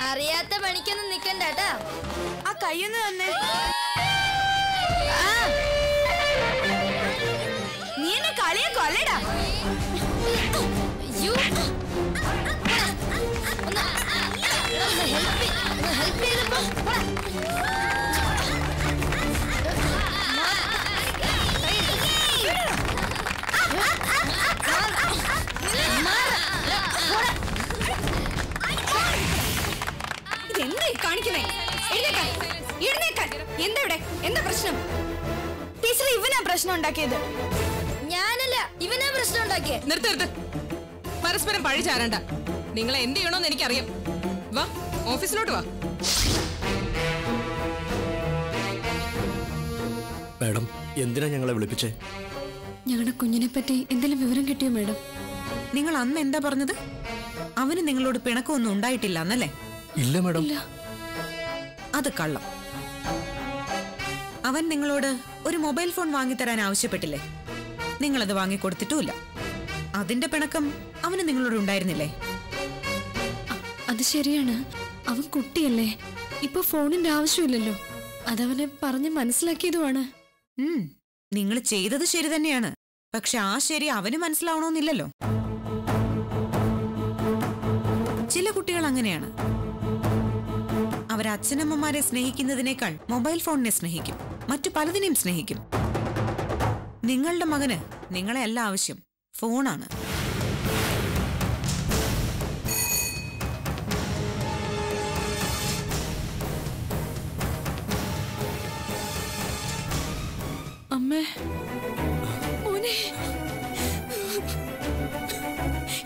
അറിയാത്ത പണിക്കൊന്നും നിക്കണ്ട കേട്ടാ ആ കയ്യൊന്ന് തന്നെ. നീ എന്നെ കളിയെ കൊല്ലടാ. ഒന്ന് help ചെയ്തപ്പോ, കാണിക്കുന്നേ? എഴുന്നേക്കാൻ എഴുന്നേക്കാൻ എന്താ ഇവിടെ? എന്താ പ്രശ്നം? ടീച്ചർ ഇവനാ പ്രശ്നം ഉണ്ടാക്കിയത്. ഞാനല്ല ഇവനാ പ്രശ്നം ഉണ്ടാക്കിയേ. നിർത്ത് നിർത്ത്. പരസ്പരം പഴി ചാരണ്ട. നിങ്ങളെ എന്ത് ചെയ്യണമെന്ന് എനിക്കറിയാം. വാ ഓഫീസിലോട്ട് വാ. മാഡം എന്തിനാ ഞങ്ങളെ വിളിപ്പിച്ചേ? ഞങ്ങളുടെ കുഞ്ഞിനെ പറ്റി എന്തെങ്കിലും വിവരം കിട്ടിയോ മാഡം? നിങ്ങൾ അന്ന് എന്താ പറഞ്ഞത്? അവന് നിങ്ങളോട് പിണക്കമൊന്നും ഉണ്ടായിട്ടില്ല എന്നല്ലേ? ഇല്ല മാഡം. അത് കള്ളം. അവൻ നിങ്ങളോട് ഒരു മൊബൈൽ ഫോൺ വാങ്ങിത്തരാൻ ആവശ്യപ്പെട്ടില്ലേ? നിങ്ങളത് വാങ്ങിക്കൊടുത്തിട്ടുമില്ല. അതിന്റെ പിണക്കം അവന് നിങ്ങളോട് ഉണ്ടായിരുന്നില്ലേ? അത് ശരിയാണ്. അവൻ കുട്ടിയല്ലേ. ഇപ്പൊ ഫോണിന്റെ ആവശ്യമില്ലല്ലോ. അതവനെ പറഞ്ഞ് മനസ്സിലാക്കിയതുമാണ്. നിങ്ങൾ ചെയ്തത് ശരി തന്നെയാണ്. പക്ഷെ ആ ശരി അവന് മനസ്സിലാവണമെന്നില്ലല്ലോ. ചില കുട്ടികൾ അങ്ങനെയാണ്. അവർ അച്ഛനമ്മമാരെ സ്നേഹിക്കുന്നതിനേക്കാൾ മൊബൈൽ ഫോണിനെ സ്നേഹിക്കും. മറ്റു പലതിനെയും സ്നേഹിക്കും. നിങ്ങളുടെ മകന് നിങ്ങളെ അല്ല ആവശ്യം. ഫോണാണ്. അമ്മേ. മോനെ.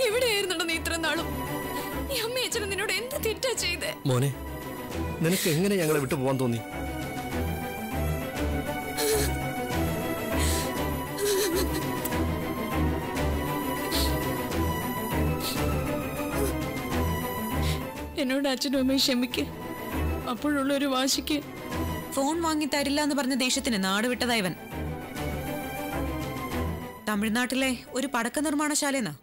എവിടെയായിരുന്നോ നീ ഇത്ര നാളും? ഈ അമ്മ അച്ഛനും നിന്നോട് എന്ത് തെറ്റാ ചെയ്തേ? മോനെ നിനക്ക് എങ്ങനെ ഞങ്ങളെ വിട്ടു പോവാൻ തോന്നി? എന്നോട് അച്ഛനും അമ്മയും ക്ഷമിക്ക്. അപ്പോഴുള്ള ഒരു വാശിക്ക്. ഫോൺ വാങ്ങി തരില്ല എന്ന് പറഞ്ഞ ദേഷ്യത്തിന് നാട് വിട്ടതായവൻ. തമിഴ്നാട്ടിലെ ഒരു പടക്ക നിർമ്മാണശാലയെന്നാ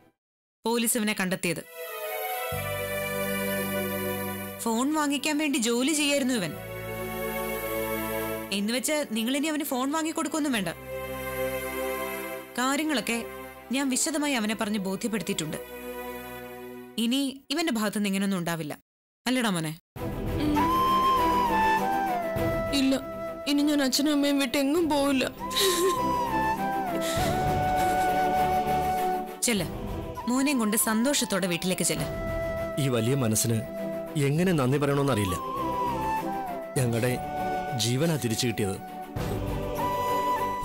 പോലീസ് ഇവനെ കണ്ടെത്തിയത്. ഫോൺ വാങ്ങിക്കാൻ വേണ്ടി ജോലി ചെയ്യായിരുന്നു ഇവൻ. എന്ന് വെച്ച് ഇനി അവന് ഫോൺ വാങ്ങിക്കൊടുക്കൊന്നും വേണ്ട. കാര്യങ്ങളൊക്കെ ഞാൻ വിശദമായി അവനെ പറഞ്ഞ് ബോധ്യപ്പെടുത്തിയിട്ടുണ്ട്. ഇനി ഇവന്റെ ഭാഗത്തുനിന്ന് ഇങ്ങനൊന്നും ഉണ്ടാവില്ല. അല്ലടാ മോനെ? ഇല്ല. ഇനി ഞാൻ അച്ഛനും അമ്മയും വിട്ട് എങ്ങും പോവില്ല. ചെല്ല. മോനെയും കൊണ്ട് സന്തോഷത്തോടെ വീട്ടിലേക്ക് ചെല്ല. ഈ വലിയ മനസ്സിന് എങ്ങനെ നന്ദി പറയണമെന്നറിയില്ല ഞങ്ങളുടെ ജീവനാ തിരിച്ചു കിട്ടിയത്.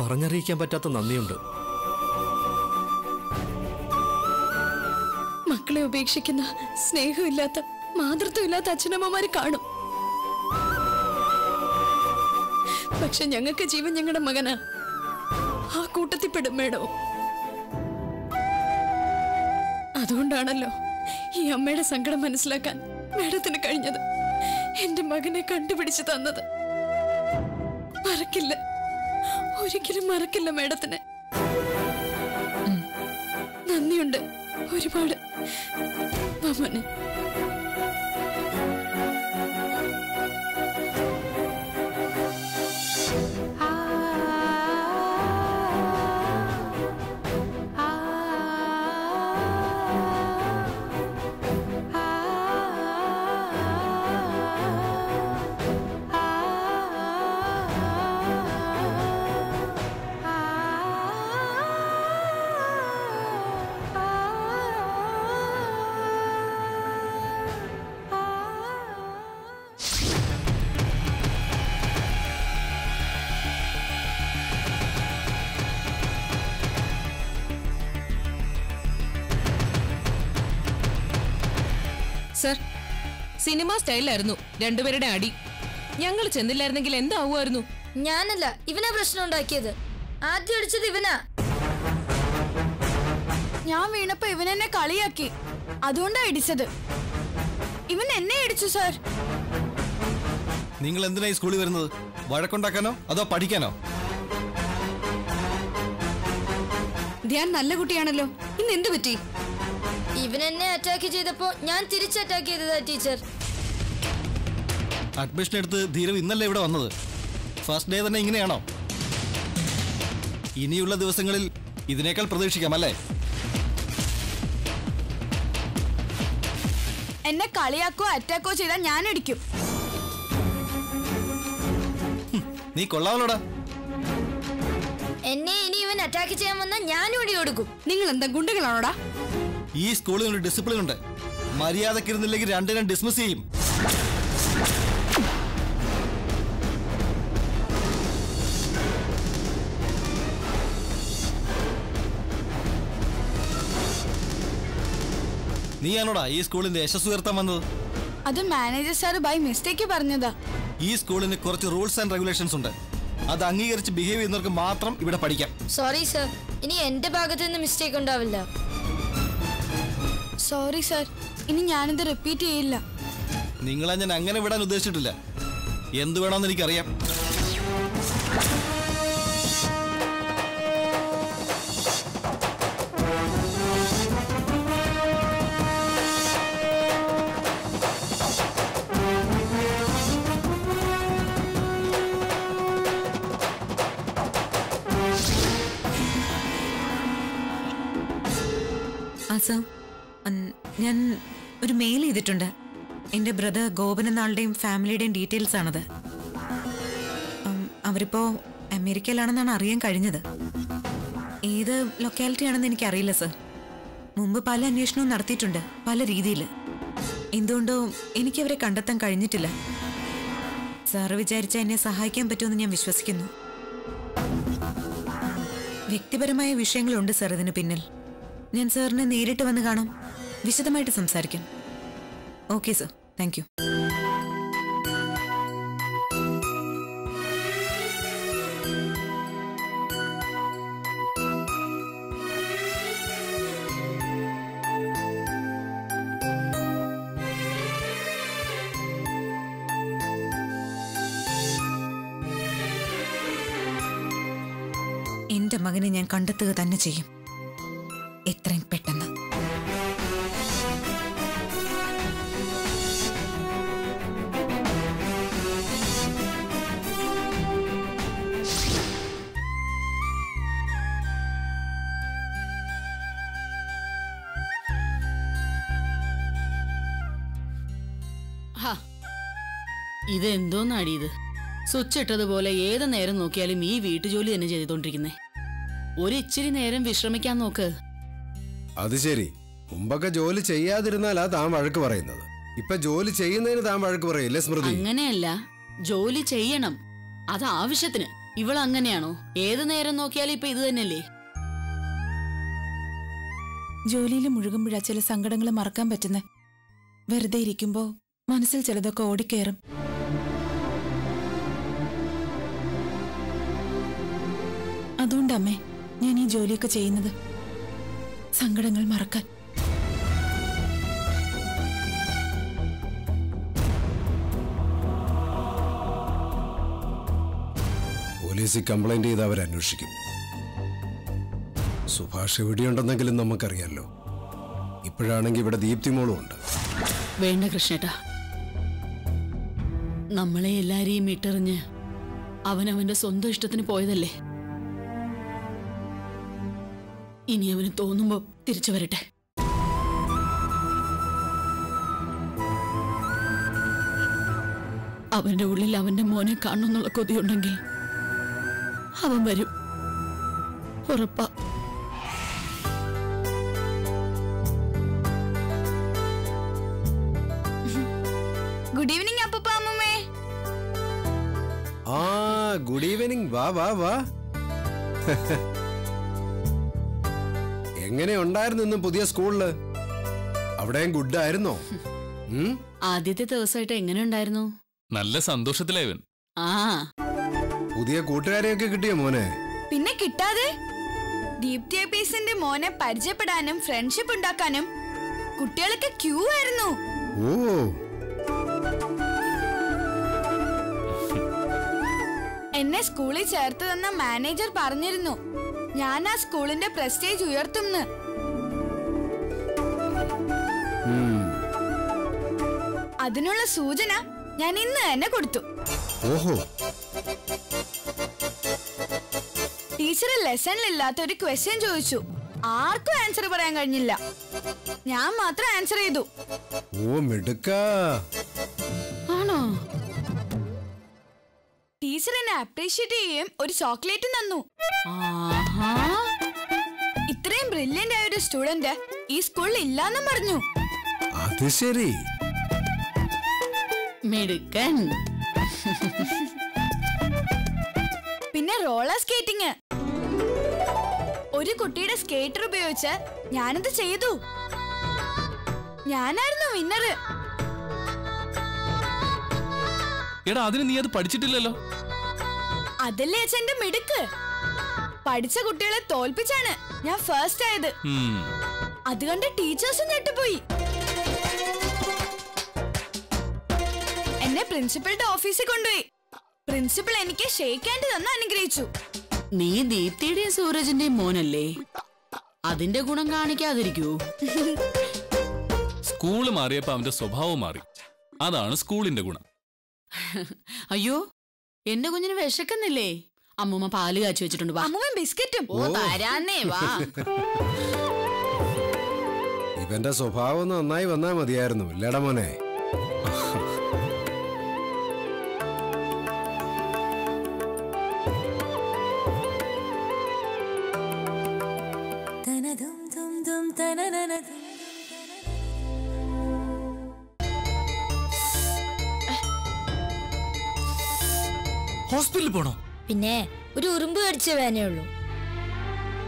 പറഞ്ഞറിയിക്കാൻ പറ്റാത്ത നന്ദിയുണ്ട്. മക്കളെ ഉപേക്ഷിക്കുന്ന സ്നേഹമില്ലാത്ത മാതൃത്വമില്ലാത്ത അച്ഛനമ്മമാരെ കാണും. പക്ഷെ ഞങ്ങൾക്ക് ജീവൻ ഞങ്ങളുടെ മകനാ. ആ കൂട്ടത്തിൽ പെടും മേഡോ. അതുകൊണ്ടാണല്ലോ ഈ അമ്മയുടെ സങ്കടം മനസ്സിലാക്കാൻ കഴിഞ്ഞത്. എന്റെ മകനെ കണ്ടുപിടിച്ചു തന്നത്. മറക്കില്ല. ഒരിക്കലും മറക്കില്ല മേഡത്തിന്. നന്ദിയുണ്ട് ഒരുപാട്. മാമന് സിനിമ സ്റ്റൈലായിരുന്നു. രണ്ടുപേരുടെ അടി. ഞങ്ങൾ ചെന്നില്ലായിരുന്നെങ്കിൽ എന്താവുമായിരുന്നു? ഞാനല്ല ഇവനാ പ്രശ്നം ഉണ്ടാക്കിയത്. ആദ്യം അടിച്ചത് ഇവനാ. ഞാൻ വീണപ്പോ ഇവനെന്നെ എന്നെ കളിയാക്കി. അതുകൊണ്ടാ ഇടിച്ചത് ഇവൻ എന്നെ ഇടിച്ചു സർ. നിങ്ങൾ എന്തിനാ ഈ സ്കൂളിൽ വരുന്നത്? വഴക്കുണ്ടാക്കാനോ? അതോ പഠിക്കാനോ? ധ്യാൻ നല്ല കുട്ടിയാണല്ലോ. ഇന്ന് എന്ത് പറ്റി? ഇവൻ എന്നെ അറ്റാക്ക് ചെയ്തപ്പോ ഞാൻ തിരിച്ചറ്റാക്ക് ചെയ്തതാ ടീച്ചർ. അഡ്മിഷൻ എടുത്ത് ധീരവ് ഇന്നല്ലേ ഇവിടെ വന്നത്? ഫസ്റ്റ് ഡേ തന്നെ ഇങ്ങനെയാണോ? ഇനിയുള്ള ദിവസങ്ങളിൽ ഇതിനേക്കാൾ പ്രതീക്ഷിക്കാം അല്ലേ? എന്നെ കളിയാക്കോ അറ്റാക്കോ ചെയ്താൽ ഞാൻ അടിക്കും. നീ കൊള്ളാവലോടാ എന്നെ ഇനി ഇവൻ അറ്റാക്ക് ചെയ്യാൻ വന്നാൽ ഞാനും ഇടി കൊടുക്കും. നിങ്ങൾ എന്താ ഗുണ്ടകളാണോടാ? ഈ സ്കൂളിൽ ഒരു ഡിസിപ്ലിൻ ഉണ്ട്. മര്യാദക്കിരുന്നില്ലെങ്കിൽ രണ്ടിനും ഡിസ്മിസ് ചെയ്യും. നീയാണോടാ ഈ സ്കൂളിന്റെ യശസ് ഉയർത്താൻ വന്നത്? അത് മാനേജർ സാർ ബൈ മിസ്റ്റേക്ക് പറഞ്ഞതാ. ഈ സ്കൂളിന് കുറച്ച് റൂൾസ് ആൻഡ് റെഗുലേഷൻസ് ഉണ്ട്. അത് അംഗീകരിച്ച് ബിഹേവ് ചെയ്യുന്നവർക്ക് മാത്രം ഇവിടെ പഠിക്കാം. സോറി സർ ഇനി എന്റെ ഭാഗത്ത് നിന്ന് മിസ്റ്റേക്ക് ഉണ്ടാവില്ല. സോറി സർ ഇനി ഞാനിത് റിപ്പീറ്റ് ചെയ്യില്ല. നിങ്ങളെ ഞാൻ അങ്ങനെ വിടാൻ ഉദ്ദേശിച്ചിട്ടില്ല. എന്ത് വേണമെന്ന് എനിക്കറിയാം. ഞാൻ ഒരു മെയിൽ ചെയ്തിട്ടുണ്ട്. എന്റെ ബ്രദർ എന്ന ഫാമിലിയുടെയും ഡീറ്റെയിൽസ് ആണത്. അവരിപ്പോൾ അവരിപ്പോ അമേരിക്കയിലാണെന്നാണ് അറിയാൻ കഴിഞ്ഞത്. ഏത് ലൊക്കാലിറ്റി ആണെന്ന് എനിക്കറിയില്ല സർ മുമ്പ് പല അന്വേഷണവും നടത്തിയിട്ടുണ്ട് പല രീതിയിൽ എന്തുകൊണ്ടോ എനിക്കവരെ കണ്ടെത്താൻ കഴിഞ്ഞിട്ടില്ല. സാറ് വിചാരിച്ച എന്നെ സഹായിക്കാൻ പറ്റുമെന്ന് ഞാൻ വിശ്വസിക്കുന്നു. വ്യക്തിപരമായ വിഷയങ്ങളുണ്ട് സാർ ഇതിന് പിന്നിൽ. ഞാൻ സാറിനെ നേരിട്ട് വന്ന് കാണാം. വിശദമായിട്ട് സംസാരിക്കാം. ഓക്കെ സർ താങ്ക് യു എന്റെ മകനെ ഞാൻ കണ്ടെത്തുക തന്നെ ചെയ്യും. ഇതെന്തോന്നാടി ഇത്? സ്വിച്ച് ഇട്ടതുപോലെ ഏത് നേരം നോക്കിയാലും ഈ വീട്ടുജോലി തന്നെ ചെയ്തുകൊണ്ടിരിക്കുന്നേ. ഒരു ഇച്ചിരി നേരം വിശ്രമിക്കാൻ നോക്ക്. അത് ശരി. മുമ്പൊക്കെ ജോലി ചെയ്യാതിരുന്നാലാ താൻ വഴക്ക് പറയുന്നത്. ഇപ്പൊ ജോലി ചെയ്യുന്നതിന് താൻ വഴക്ക് പറയില്ലേ സ്മൃതി? അങ്ങനെയല്ല. ജോലി ചെയ്യണം. അത് ആവശ്യത്തിന്. ഇവൾ അങ്ങനെയാണോ? ഏത് നേരം നോക്കിയാലും ഇപ്പൊ ഇത് തന്നെയല്ലേ? ജോലിയിൽ മുഴുകുമ്പോഴാ ചില സങ്കടങ്ങൾ മറക്കാൻ പറ്റുന്നേ. വെറുതെ ഇരിക്കുമ്പോ മനസ്സിൽ ചിലതൊക്കെ ഓടിക്കയറും അതുകൊണ്ടമ്മേ ഞാൻ ഈ ജോലിയൊക്കെ ചെയ്യുന്നത്. സങ്കടങ്ങൾ മറക്കാൻ. പോലീസിൽ കംപ്ലൈന്റ് ചെയ്ത് അവർ അന്വേഷിക്കും. സുഭാഷ് എവിടെയുണ്ടെന്നെങ്കിലും നമുക്കറിയാലോ. ഇപ്പോഴാണെങ്കിൽ ഇവിടെ ദീപ്തിമോളും ഉണ്ട്. വേണ്ട കൃഷ്ണേട്ടാ. നമ്മളെ എല്ലാരെയും ഇട്ടെറിഞ്ഞ് അവൻ അവന്റെ സ്വന്തം ഇഷ്ടത്തിന് പോയതല്ലേ? ഇനി അവന് തോന്നുമ്പോ തിരിച്ചു വരട്ടെ. അവന്റെ ഉള്ളിൽ അവന്റെ മോനെ കാണുന്നുള്ള കൊതിയുണ്ടെങ്കിൽ അവൻ വരും. ഉറപ്പാ. ഗുഡ് ഈവനിങ് അപ്പൂപ്പ അമ്മൂമ്മേ. ആ ഗുഡ് ഈവനിങ് വാ വാ വാ. എങ്ങനെ ഉണ്ടായിരുന്നു ഇന്ന് പുതിയ സ്കൂളിൽ? അവിടെയും ഗുഡ് ആയിരുന്നോ? ആദ്യത്തെ ദിവസമായിട്ട് എങ്ങനെ ഉണ്ടായിരുന്നു? നല്ല സന്തോഷത്തിലായവൻ ആ. പുതിയ കൂട്ടുകാരെയൊക്കെ കിട്ടിയ മോനെ? പിന്നെ കിട്ടാതെ? ദീപ്തി പീസിന്റെ മോനെ പരിചയപ്പെടാനും ഫ്രണ്ട്ഷിപ്പ് ഉണ്ടാക്കാനും കുട്ടികളൊക്കെ ക്യൂ ആയിരുന്നു. ഓ. എന്നെ സ്കൂളിൽ ചേർത്ത് തന്ന മാനേജർ പറഞ്ഞിരുന്നു. ഞാൻ ആ സ്കൂളിന്റെ പ്രസ്റ്റേജ് ഉയർത്തുന്നു. അതിനുള്ള സൂചന ഞാൻ ഇന്ന് തന്നെ കൊടുത്തു. ഓഹോ. ടീച്ചർ ലെസണിലില്ലാത്ത ഒരു ക്വസ്റ്റ്യൻ ചോദിച്ചു. ആർക്കും ആൻസർ പറയാൻ കഴിഞ്ഞില്ല. ഞാൻ മാത്രം ആൻസർ ചെയ്തു. ഓ മിടുക്ക. ആണോ? ടീച്ചർ എന്നെ അപ്രീഷിയേറ്റ് ചെയ്യുകയും ഒരു ചോക്ലേറ്റ് തന്നു. ഇത്രയും ബ്രില്യന്റ് ആയ ഒരു സ്റ്റുഡന്റ് ഈ സ്കൂളിൽ ഇല്ലാന്നും പറഞ്ഞു അത് ശരി. മിടുക്കൻ. പിന്നെ റോളർ സ്കേറ്റിംഗ് ഒരു കുട്ടിയുടെ സ്കേറ്റർ ഉപയോഗിച്ച് ഞാനത് ചെയ്തു? ഞാനായിരുന്നു വിന്നർ എടാ അതിന് നീ അത് പഠിച്ചിട്ടില്ലല്ലോ. അതല്ലേ അച്ഛന്റെ മിടുക്ക്? പഠിച്ച കുട്ടികളെ തോൽപ്പിച്ചാണ്. ഞാൻ ഫസ്റ്റ് ആയത്. അതുകൊണ്ട് അത് കണ്ട് ടീച്ചേഴ്സ് ഞെട്ടിപ്പോയി. എന്നെ പ്രിൻസിപ്പളുടെ ഓഫീസിൽ കൊണ്ടുപോയി. പ്രിൻസിപ്പൾ എനിക്ക് ഷേക്ക് ഹാൻഡ് തന്ന് അനുഗ്രഹിച്ചു. നീ ദീപ്തിയുടെയും സൂരജിന്റെയും മോനല്ലേ? അതിന്റെ ഗുണം കാണിക്കാതിരിക്കൂ. സ്കൂൾ മാറിയപ്പോ അവന്റെ സ്വഭാവം മാറി. അതാണ് സ്കൂളിന്റെ ഗുണം. അയ്യോ എന്റെ കുഞ്ഞിന് വിശക്കുന്നില്ലേ? അമ്മൂമ്മ പാൽ കാച്ചി വെച്ചിട്ടുണ്ട് വാ. അമ്മുവൻ ബിസ്ക്കറ്റും. ഓ തരാന്നേ വാ. ഇവന്റെ സ്വഭാവം ഒന്ന് നന്നായി വന്നാ മതിയായിരുന്നു ഇല്ലടാ മോനെ. ഹോസ്പിറ്റലിൽ പോണോ? പിന്നെ ഒരു ഉറുമ്പ് കടിച്ച വേനേ ഉള്ളൂ.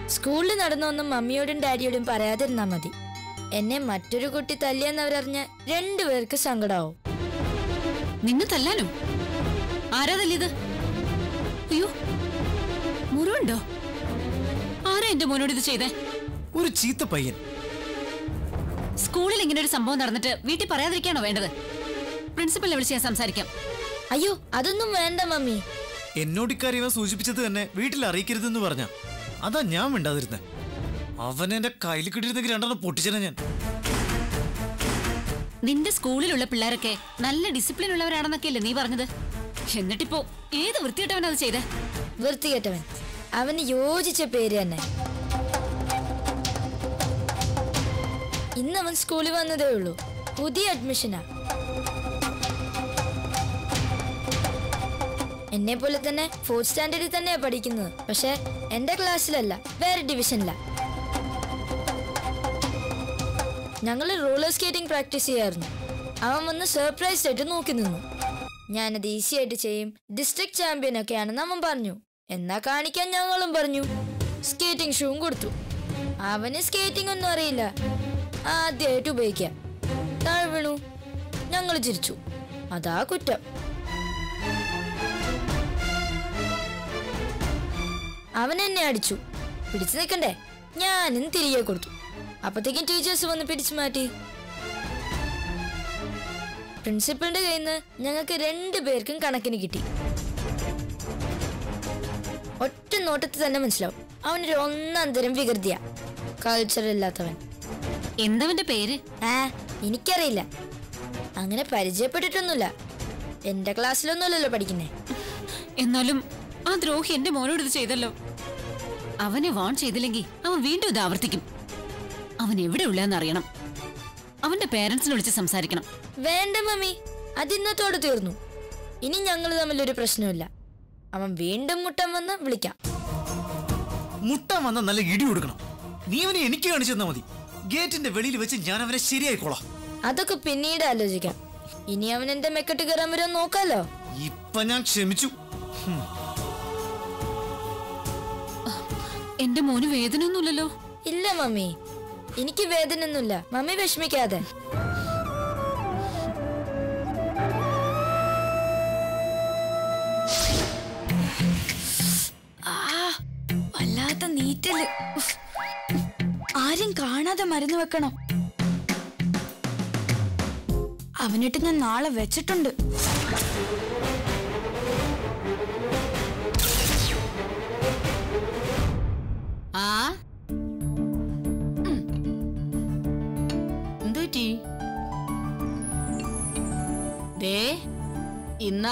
സ്കൂളിൽ നടന്നൊന്നും മമ്മിയോടും ഡാഡിയോടും പറയാതിരുന്നാ മതി. എന്നെ മറ്റൊരു കുട്ടി തല്ലിയെന്നവരറിഞ്ഞ രണ്ടുപേർക്ക് സങ്കടാവും. നിന്നെ തല്ലാനോ? ആരാ തല്ലിയത്? അയ്യോ മുറിവുണ്ടോ ആരാ എന്റെ മോനോട് ഇത് ചെയ്തേ? ഒരു ചീത്ത പയ്യൻ. സ്കൂളിൽ ഇങ്ങനെ ഒരു സംഭവം നടന്നിട്ട് വീട്ടിൽ പറയാതിരിക്കാണോ വേണ്ടത്? പ്രിൻസിപ്പലിനെ വിളിച്ച് ഞാൻ സംസാരിക്കാം. അയ്യോ അതൊന്നും വേണ്ട മമ്മി. എന്നോട് ഇക്കാര്യം സൂചിപ്പിച്ചത് തന്നെ വീട്ടിൽ അറിയിക്കരുതെന്ന് പറഞ്ഞ. അതാ ഞാൻ മിണ്ടാതിരുന്നെ. അവൻ എന്റെ കയ്യിൽ കിട്ടിയിരുന്നെങ്കിൽ രണ്ടെണ്ണം പൊട്ടിച്ചനെ ഞാൻ. നിന്റെ സ്കൂളിലുള്ള പിള്ളേരൊക്കെ നല്ല ഡിസിപ്ലിൻ ഉള്ളവരാണെന്നൊക്കെയല്ലേ നീ പറഞ്ഞത്? എന്നിട്ടിപ്പോ ഏത് വൃത്തികെട്ടവൻ അത് ചെയ്തേ? വൃത്തികെട്ടവൻ. അവന് യോജിച്ച പേര് തന്നെ. ഇന്ന് അവൻ സ്കൂളിൽ വന്നതേ ഉള്ളൂ. പുതിയ അഡ്മിഷനാ എന്നെ പോലെ തന്നെ ഫോർത്ത് സ്റ്റാൻഡേർഡിൽ തന്നെയാ പഠിക്കുന്നത്. പക്ഷെ എന്റെ ക്ലാസ്സിലല്ല വേറെ ഡിവിഷനില ഞങ്ങൾ റോളർ സ്കേറ്റിംഗ് പ്രാക്ടീസ് ചെയ്യായിരുന്നു. അവൻ വന്ന് സർപ്രൈസ് ആയിട്ട് നോക്കി നിന്നു. ഞാനത് ഈസി ആയിട്ട് ചെയ്യും. ഡിസ്ട്രിക്ട് ചാമ്പ്യൻ ഒക്കെയാണെന്ന് അവൻ പറഞ്ഞു. എന്നാ കാണിക്കാൻ ഞങ്ങളും പറഞ്ഞു. സ്കേറ്റിംഗ് ഷൂവും കൊടുത്തു. അവന് സ്കേറ്റിംഗ് ഒന്നും അറിയില്ല. ആദ്യമായിട്ട് ഉപയോഗിക്കാം. താഴെ വീണു. ഞങ്ങൾ ചിരിച്ചു. അതാ കുറ്റം. അവൻ എന്നെ അടിച്ചു. പിടിച്ചു നിൽക്കണ്ടേ? ഞാനും തിരികെ കൊടുത്തു. അപ്പത്തേക്കും ടീച്ചേഴ്സ് വന്ന് പിടിച്ചു മാറ്റി. പ്രിൻസിപ്പളിന്റെ കയ്യിൽ നിന്ന് ഞങ്ങൾക്ക് രണ്ടു പേർക്കും കണക്കിന് കിട്ടി. ഒറ്റ നോട്ടത്തിൽ തന്നെ മനസ്സിലാവും. അവനൊരു ഒന്നാം തരം വികൃതിയ. കൾച്ചർ ഇല്ലാത്തവൻ. എന്തവന്റെ പേര്? ആ എനിക്കറിയില്ല. അങ്ങനെ പരിചയപ്പെട്ടിട്ടൊന്നുമില്ല. എന്റെ ക്ലാസ്സിലൊന്നുമല്ലല്ലോ പഠിക്കുന്നേ. എന്നാലും ആ ദ്രോഹി എന്റെ മോനോട് ഇത് ചെയ്തല്ലോ. അവനെ വാൺ ചെയ്തില്ലെങ്കിൽ അവൻ വീണ്ടും ഇത് ആവർത്തിക്കും. അവൻ എവിടെ ഉള്ളതെന്ന് അറിയണം. അവന്റെ പേരൻസിനെ വിളിച്ച് സംസാരിക്കണം. വേണ്ട മമ്മി അതിന്നത്തോട് തീർന്നു. ഇനി ഞങ്ങൾ തമ്മിലൊരു പ്രശ്നമില്ല അവൻ വീണ്ടും മുട്ടം വന്ന് വിളിക്കാം. മുട്ടം വന്ന നല്ല ഇടി കൊടുക്കണം. നീ അവനെ എനിക്ക് കാണിച്ചു തന്നാ മതി. ഗേറ്റിന്റെ വെളിയിൽ വെച്ച് ഞാൻ അവനെ ശരിയായിക്കോളാം അതൊക്കെ പിന്നീട് ആലോചിക്കാം. ഇനി അവൻ എന്റെ മെക്കെട്ട് കയറാൻ വരുമോ നോക്കാലോ. ഇപ്പൊ ഞാൻ ക്ഷമിച്ചു. എന്റെ മോന് വേദനയൊന്നുമില്ലല്ലോ. ഇല്ല മമ്മി. എനിക്ക് വേദനയൊന്നുമില്ല. മമ്മി വിഷമിക്കാതെ. ആ വല്ലാത്ത നീറ്റൽ. ആരും കാണാതെ മരുന്ന് വെക്കണം. അവനിട്ട് ഞാൻ നാളെ വെച്ചിട്ടുണ്ട്.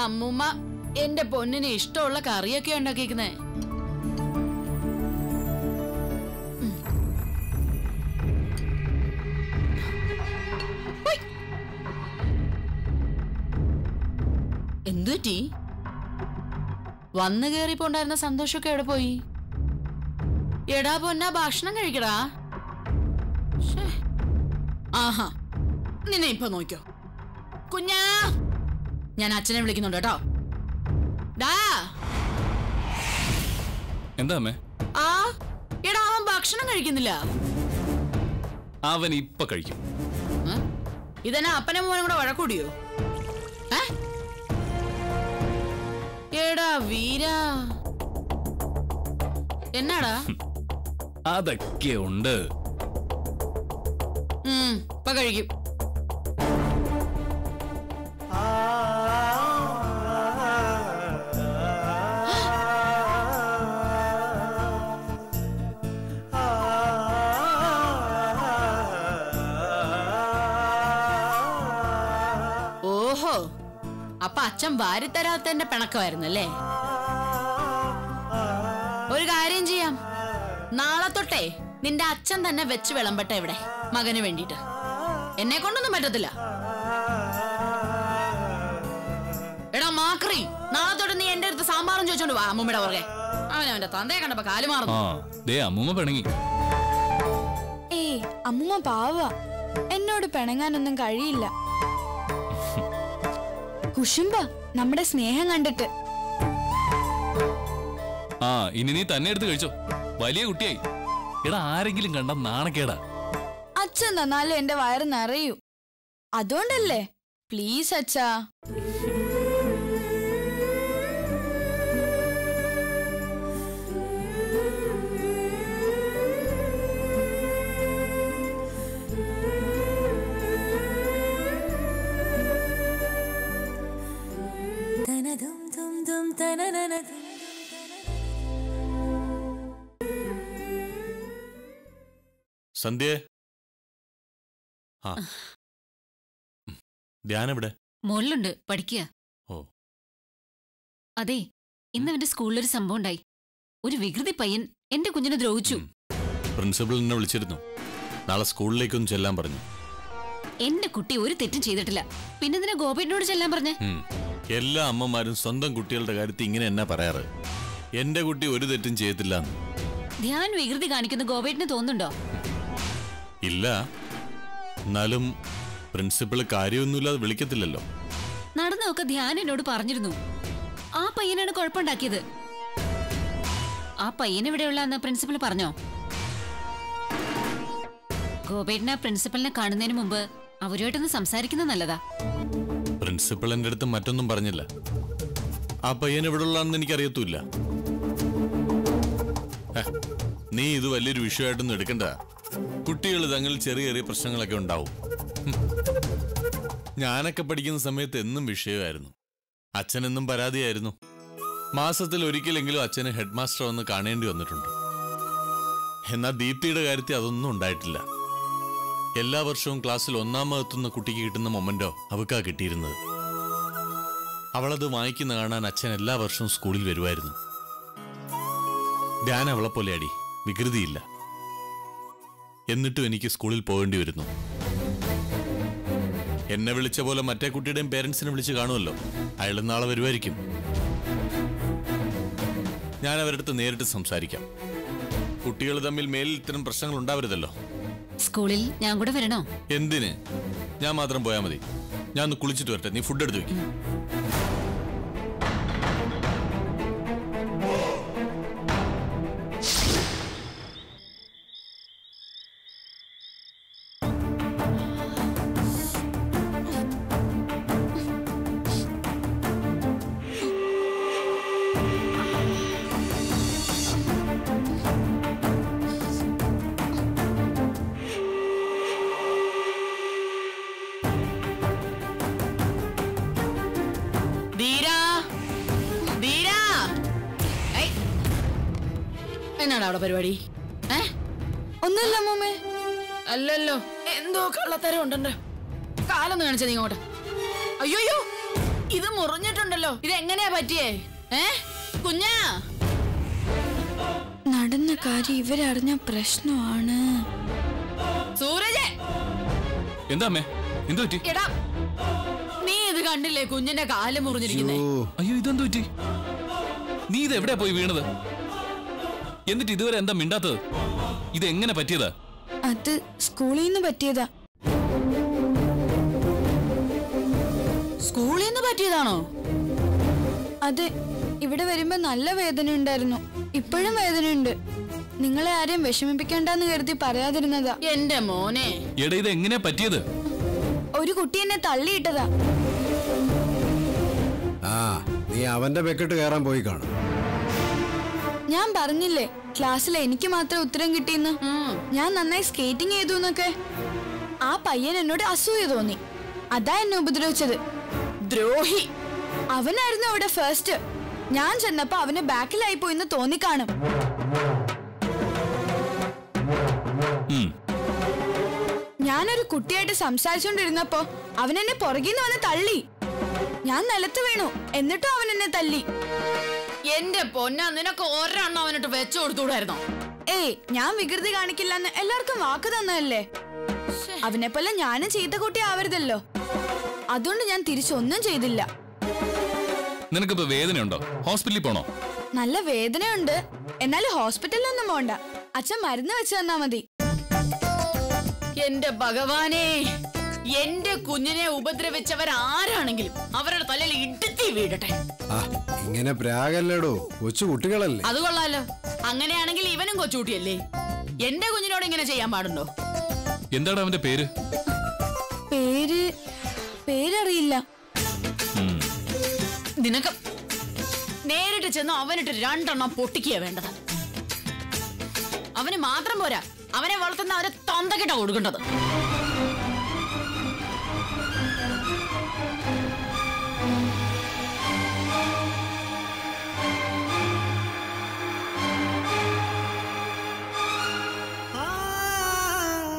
അമ്മൂമ്മ എന്റെ പൊന്നിന് ഇഷ്ടമുള്ള കറിയൊക്കെ ഉണ്ടാക്കിക്കുന്നേ എന്തുറ്റി വന്നു കേറിപ്പോണ്ടായിരുന്ന സന്തോഷമൊക്കെ എവിടെ പോയി? എടാ പൊന്നാ ഭക്ഷണം കഴിക്കടാ. ആഹാ നിന്നെ ഇപ്പൊ നോക്കിയോ? കുഞ്ഞാ! ഞാൻ അച്ഛനെ വിളിക്കുന്നുണ്ട് കേട്ടോ. എന്താ അമ്മേ? ആ എടാ അവൻ ഭക്ഷണം കഴിക്കുന്നില്ല. അവൻ ഇപ്പൊ കഴിക്കും. ഇതന്നെ അപ്പനെ മോനും കൂടെ വഴക്കൂടിയോ? ഏടാ എടാ വീര. എന്നാടാ? അതൊക്കെ ഉണ്ട്. ഉം, ഇപ്പൊ കഴിക്കും. അച്ഛൻ പിണക്കമായിരുന്നു അല്ലേ ഒരു കാര്യം ചെയ്യാം. നാളെ തൊട്ടേ നിന്റെ അച്ഛൻ തന്നെ വെച്ച് വിളമ്പട്ടെ ഇവിടെ മകന് വേണ്ടിട്ട് എന്നെ കൊണ്ടൊന്നും പറ്റത്തില്ല. എടാ മാക്രി നാളെ തൊട്ട് നീ എന്റെ അടുത്ത് സാമ്പാറും ചോദിച്ചോണ്ട് വാ അമ്മൂമ്മയുടെ പുറകെ. അവൻ അവന്റെ തന്തയെ കണ്ടപ്പോ കാലു മാറുന്നു. ദേ അമ്മൂമ്മ പിണങ്ങി. ഏയ് അമ്മൂമ്മ പാവ എന്നോട് പിണങ്ങാനൊന്നും കഴിയില്ല. കുശുംബ നമ്മുടെ സ്നേഹം കണ്ടിട്ട്. ആ ഇനി നീ തന്നെ എടുത്ത് കഴിച്ചോ. വലിയ കുട്ടിയായി. എടാ ആരെങ്കിലും കണ്ട നാണക്കേടാ. അച്ഛൻ തന്നാലും എന്റെ വയറ് നിറയൂ. അതുകൊണ്ടല്ലേ? പ്ലീസ് അച്ഛാ. സന്ധ്യ. ആ. ധ്യാനെവിടെ മുകളിലുണ്ട് പഠിക്കുക ഓ. അതെ ഇന്ന് അവന്റെ സ്കൂളിലൊരു സംഭവം ഉണ്ടായി. ഒരു വികൃതി പയ്യൻ എന്റെ കുഞ്ഞിനെ ദ്രോഹിച്ചു. പ്രിൻസിപ്പൽ എന്നെ വിളിച്ചിരുന്നു. നാളെ സ്കൂളിലേക്കൊന്നും ചെല്ലാൻ പറഞ്ഞു. എന്റെ കുട്ടി ഒരു തെറ്റും ചെയ്തിട്ടില്ല. പിന്നെ ഗോപേട്ടനോട് ചെല്ലാൻ പറഞ്ഞേ. എല്ലാ അമ്മമാരും സ്വന്തം കുട്ടികളുടെ കാര്യത്തിൽ ഇങ്ങനെ എന്നാ പറയാറ്? എന്റെ കുട്ടി ഒരു തെറ്റും ചെയ്യത്തില്ല ധ്യാൻ വികൃതി കാണിക്കുന്ന ഗോവേട്ടിന് തോന്നുന്നുണ്ടോ? ഇല്ല. എന്നാലും പ്രിൻസിപ്പൾ കാര്യമൊന്നുമില്ലാതെ വിളിക്കത്തില്ലല്ലോ. നടന്നൊക്കെ ധ്യാൻ എന്നോട് പറഞ്ഞിരുന്നു. ആ പയ്യനാണ് കുഴപ്പമുണ്ടാക്കിയത്. ആ പയ്യൻ എവിടെയുള്ള എന്ന് പ്രിൻസിപ്പൽ പറഞ്ഞോ ഗോപേട്ടന പ്രിൻസിപ്പലിനെ കാണുന്നതിന് മുമ്പ് അവരുമായിട്ടൊന്ന് സംസാരിക്കുന്നത് നല്ലതാ. പ്രിൻസിപ്പൾ എന്റെ അടുത്ത് മറ്റൊന്നും പറഞ്ഞില്ല. ആ പയ്യൻ എവിടെ ഉള്ളതാണെന്ന് എനിക്കറിയത്തുമില്ല നീ ഇത് വലിയൊരു വിഷയമായിട്ടൊന്നും എടുക്കണ്ട. കുട്ടികൾ തങ്ങൾ ചെറിയ ചെറിയ പ്രശ്നങ്ങളൊക്കെ ഉണ്ടാവും. ഞാനൊക്കെ പഠിക്കുന്ന സമയത്ത് എന്നും വിഷയമായിരുന്നു. അച്ഛനെന്നും പരാതിയായിരുന്നു. മാസത്തിൽ ഒരിക്കലെങ്കിലും അച്ഛന് ഹെഡ് മാസ്റ്റർ വന്ന് കാണേണ്ടി വന്നിട്ടുണ്ട്. എന്നാൽ ദീപ്തിയുടെ കാര്യത്തിൽ അതൊന്നും ഉണ്ടായിട്ടില്ല. എല്ലാ വർഷവും ക്ലാസ്സിൽ ഒന്നാമതെത്തുന്ന കുട്ടിക്ക് കിട്ടുന്ന മൊമെന്റോ അവക്കാ കിട്ടിയിരുന്നത്. അവളത് വായിക്കുന്ന കാണാൻ അച്ഛൻ എല്ലാ വർഷവും സ്കൂളിൽ വരുമായിരുന്നു. ധ്യാന അവളെ പോലെ അടി വികൃതിയില്ല. എന്നിട്ടും എനിക്ക് സ്കൂളിൽ പോകേണ്ടി വരുന്നു. എന്നെ വിളിച്ച പോലെ മറ്റേ കുട്ടിയുടെയും പേരൻസിനെ വിളിച്ച് കാണുമല്ലോ. അയാൾ നാളെ വരുമായിരിക്കും. ഞാൻ അവരടുത്ത് നേരിട്ട് സംസാരിക്കാം. കുട്ടികൾ തമ്മിൽ മേലിൽ ഇത്തരം പ്രശ്നങ്ങൾ ഉണ്ടാവരുതല്ലോ. സ്കൂളിൽ ഞാൻ കൂടെ വരണോ? എന്തിന്? ഞാൻ മാത്രം പോയാൽ മതി. ഞാൻ ഒന്ന് കുളിച്ചിട്ട് വരട്ടെ. നീ ഫുഡ് എടുത്ത് വെക്കും. അല്ലല്ലോ. എന്തോ കള്ളത്തരം ഉണ്ടല്ലോ കാലൊന്ന് കാണിച്ചത് ഇങ്ങോട്ട്. അയ്യോയ്യോ ഇത് മുറിഞ്ഞിട്ടുണ്ടല്ലോ. ഇത് എങ്ങനെയാ പറ്റിയേ? ഏ? കുഞ്ഞാ. നടന്ന കാര്യം ഇവരറിഞ്ഞ പ്രശ്നമാണ്. സൂരജ്. എന്താ അമ്മേ? എന്തു പറ്റി? എടാ നീ ഇത് കണ്ടില്ലേ കുഞ്ഞിന്റെ കാൽ മുറിഞ്ഞിരിക്കുന്നേ? അയ്യോ. ഇതെന്തു പറ്റി? നീ ഇത് എവിടെ പോയി വീണത്? എന്നിട്ട് ഇതുവരെ എന്താ മിണ്ടാത്തത്? ഇത് എങ്ങനെ പറ്റിയതാ? അത് സ്കൂളിൽ നിന്ന് പറ്റിയതാ. സ്കൂളിൽ നിന്ന് പറ്റിയതാണോ? അതെ ഇവിടെ വരുമ്പോ നല്ല വേദന ഉണ്ടായിരുന്നു ഇപ്പോഴും വേദനയുണ്ട്. നിങ്ങളെ ആരെയും വിഷമിപ്പിക്കണ്ടെന്ന് കരുതി പറയാതിരുന്നതാ. എന്റെ മോനെ. എടാ ഇത് എങ്ങനെ പറ്റിയത്? ഒരു കുട്ടി എന്നെ തള്ളിയിട്ടതാ. ആ നീ അവന്റെ ബെക്കറ്റ് കയറാൻ പോയി കാണും. ഞാൻ പറഞ്ഞില്ലേ ക്ലാസ്സിൽ എനിക്ക് മാത്രം ഉത്തരം കിട്ടിയെന്ന്. ഞാൻ നന്നായി സ്കേറ്റിംഗ് ചെയ്തു എന്നൊക്കെ. ആ പയ്യൻ എന്നോട് അസൂയ തോന്നി. അതാ എന്നെ ഉപദ്രവിച്ചത്. ദ്രോഹി. അവനായിരുന്നു അവിടെ ഫസ്റ്റ് ഞാൻ ചെന്നപ്പോ അവന് ബാക്കിലായി പോയിന്ന് തോന്നിക്കാണും. ഞാനൊരു കുട്ടിയായിട്ട് സംസാരിച്ചോണ്ടിരുന്നപ്പോ അവൻ എന്നെ പുറകിന്ന് വന്ന് തള്ളി. ഞാൻ നിലത്ത് വീണു. എന്നിട്ടും അവൻ എന്നെ തല്ലി എന്റെ പൊന്ന നിനക്ക് ഒരെണ്ണം അവനിട്ട് വെച്ചു കൊടുത്തൂടായിരുന്നോ ഏയ് ഞാൻ വികൃതി കാണിക്കില്ലെന്ന് എല്ലാവർക്കും വാക്ക് തന്നതല്ലേ? അവനെ പോലെ ഞാനും ചീത്ത കുട്ടി ആവരുതല്ലോ. അതുകൊണ്ട് ഞാൻ തിരിച്ചൊന്നും ചെയ്തില്ല. നിനക്കിപ്പോ വേദനയുണ്ടോ? ഹോസ്പിറ്റലിൽ പോണോ? നല്ല വേദനയുണ്ട്. എന്നാലും ഹോസ്പിറ്റലിലൊന്നും പോണ്ട. അച്ഛൻ മരുന്ന് വെച്ച് തന്നാ മതി. എന്റെ ഭഗവാനെ എന്റെ കുഞ്ഞിനെ ഉപദ്രവിച്ചവർ ആരാണെങ്കിലും അവരുടെ തലയിൽ ഇടുത്തി വീടട്ടെ. ആ ഇങ്ങനെ പ്രാഗല്ലടോ കൊച്ചു കുട്ടികളല്ലേ? അത് കൊള്ളാലോ. അങ്ങനെയാണെങ്കിൽ ഇവനും കൊച്ചുകുട്ടിയല്ലേ? എന്റെ കുഞ്ഞിനോട് ഇങ്ങനെ ചെയ്യാൻ പാടുണ്ടോ? എന്താണ് അവന്റെ പേര്? പേര് പേരറിയില്ല. ഉം. നിനക്ക് നേരിട്ട് ചെന്ന് അവനിട്ട് രണ്ടെണ്ണം പൊട്ടിക്കുക വേണ്ടത്. അവന് മാത്രം പോരാ. അവനെ വളർത്തുന്ന അവരെ തന്തക്കിട്ട കൊടുക്കേണ്ടത്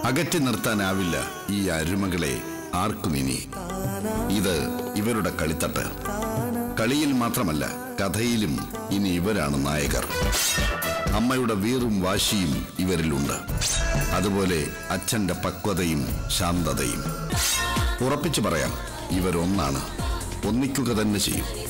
അകറ്റി നിർത്താനാവില്ല ഈ അരുമകളെ ആർക്കും ഇനി. ഇത് ഇവരുടെ കളിത്തട്ട്. കളിയിൽ മാത്രമല്ല കഥയിലും ഇനി ഇവരാണ് നായകർ. അമ്മയുടെ വീറും വാശിയും ഇവരിലുണ്ട്. അതുപോലെ അച്ഛന്റെ പക്വതയും ശാന്തതയും. ഉറപ്പിച്ചു പറയാം ഇവരൊന്നാണ്. ഒന്നിക്കുക തന്നെ ചെയ്യും.